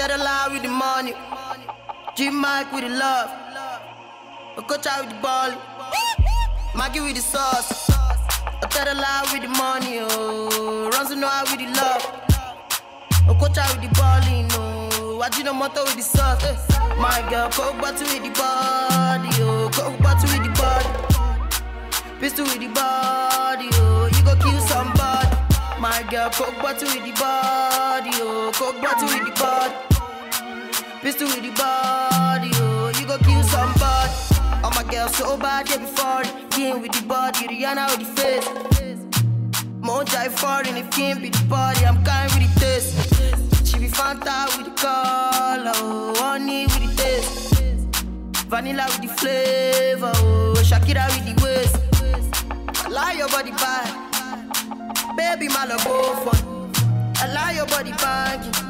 That line with the money. G Mike with the love. Okocha with the ball. Maggie with the sauce. That line with the money. Oh, Ronzo Noah with the love. Okocha with the balling. Oh, Wajino Moto with the sauce. Eh. My girl, Coke bottle with the body. Oh, Coke bottle with the body. Pistol with the body. Oh, you go kill somebody. My girl, coke bottle with the body, oh, coke bottle with the. Pistol with the body, oh, you go kill somebody. All my girl, so bad, they be foreign. Game with the body, Rihanna with the face. Moja foreign, if can't be the body, I'm kind with the taste. She be Fanta with the color, oh, honey with the taste. Vanilla with the flavor, oh, Shakira with the waist. I like your body bad. Baby, my love. I like your body banging.